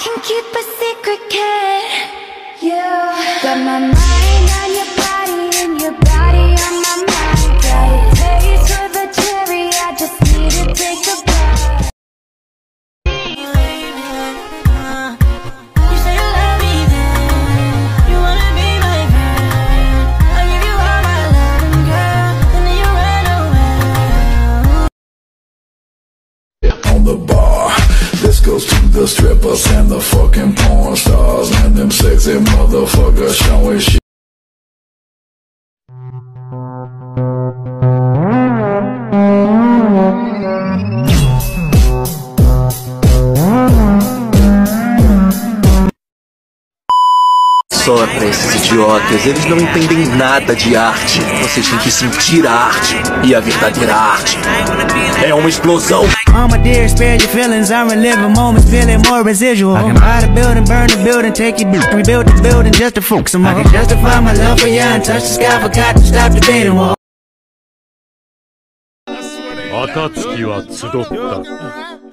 can keep a secret, kid. you? Got my mind the strippers and the fucking porn stars and them sexy motherfuckers showing shit. Só pra esses idiotas, eles não entendem nada de arte. Vocês têm que sentir a arte. E a verdadeira arte é uma explosão. All my dear, spare your feelings. I'm reliving moments, feeling more residual. I can buy the building, burn the building, take it, rebuild the building just to focus on. I can justify my love for you and touch the sky, forgot to stop debating. Well, 暁は集った Got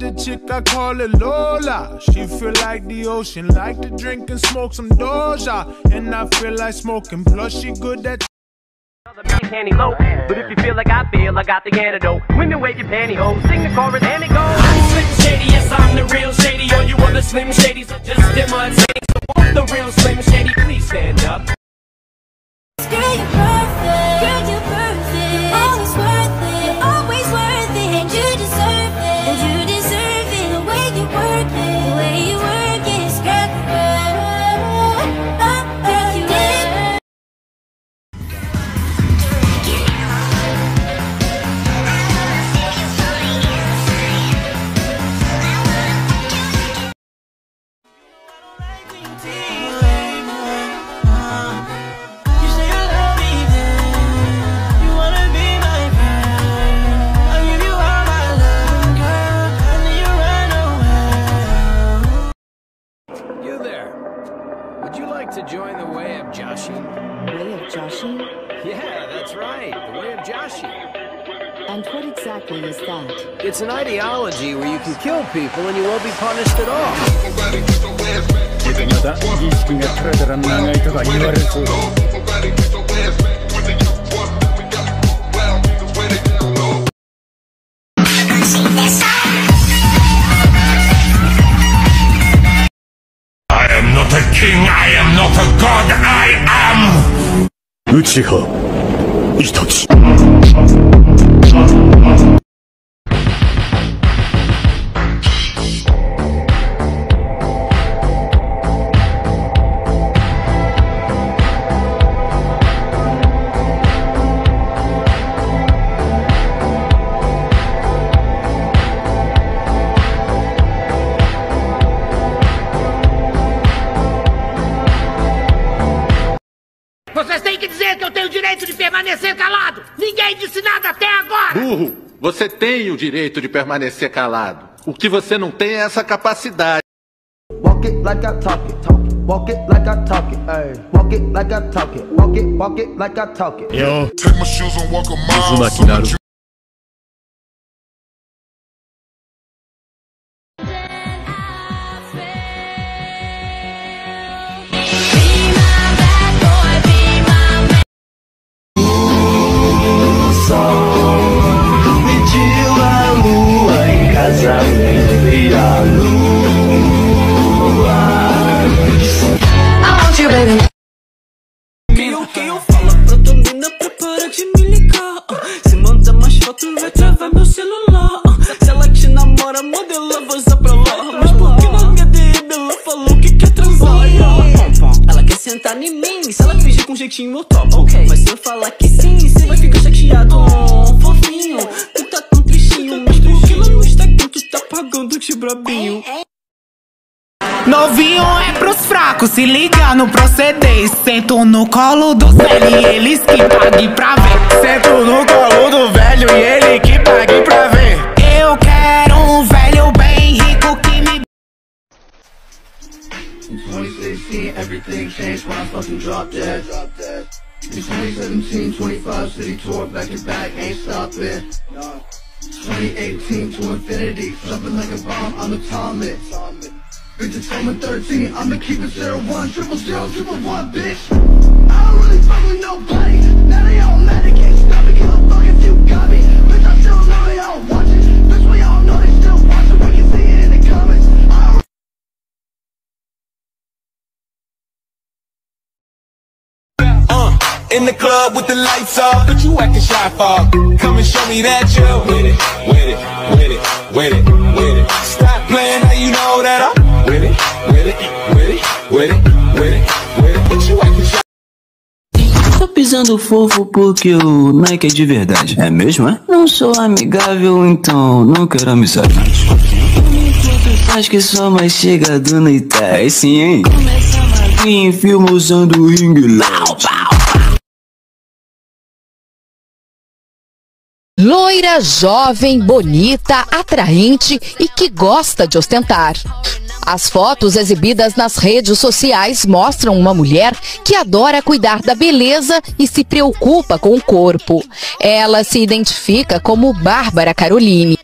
The chick I call it Lola. She feel like the ocean, like to drink and smoke some Doja. And I feel like smoking, plus she good at panty low. But if you feel like I feel, I got the antidote. Women wave your pantyhose, sing the chorus and it goes. I'm Slim Shady, yes I'm the real Shady. All you other Slim Shadys And what exactly is that? It's an ideology where you can kill people and you won't be punished at all. まだ儀式がたらたら長いとか言われそうだ I am not a king, I am not a god, I am 内葉イタチ Eu tenho o direito de permanecer calado. Ninguém disse nada até agora. Burro, você tem o direito de permanecer calado. O que você não tem é essa capacidade. walk it like I talk it, talk it. Walk it like I talk it, ay. Walk it like I talk it. Walk it, walk it like I talk it. よ Take my shoes and walk a 渦 mile. Eu, quem eu fala pra tua mina, prepara de me ligar. ah. Se manda mais foto, vai travar meu celular. ah. Se ela te namora, modela, vaza pra lá. Mas por que na minha DM ela falou que quer transar? Ela quer sentar em mim, se ela fingir com jeitinho eu topo. Mas se eu falar que sim, você vai ficar chateado. Oh, fofinho, tu tá tão tristinho. Mas por que lá no Instagram tu tá pagando de brabinho? Novinho é pros fracos, se liga no proceder. Sento no colo do velho e eles que pague pra ver. Sento no colo do velho e ele que pague pra ver. Eu quero um velho bem rico que me. In 2018 to infinity, like a bomb, I'm atomic. Bitch, it's on 13, I'ma keep it zero one, triple zero, triple one, bitch. You. Bitch, Uh, in the club with the lights off, but you acting shy for. Come and show me that you're with it, with it, with it, with it, with it. Stop playing, now you know that I'm with it, with it, with it, with it, with it, with it. But you acting shy. Tô pisando fofo porque o Nike é de verdade. É mesmo, é? Não sou amigável, então não quero amizade. Faz que só mais chegado na Itália. Aí sim, hein? Começa a em filme usando o ring Lau, Loira, jovem, bonita, atraente e que gosta de ostentar. As fotos exibidas nas redes sociais mostram uma mulher que adora cuidar da beleza e se preocupa com o corpo. Ela se identifica como Bárbara Caroline.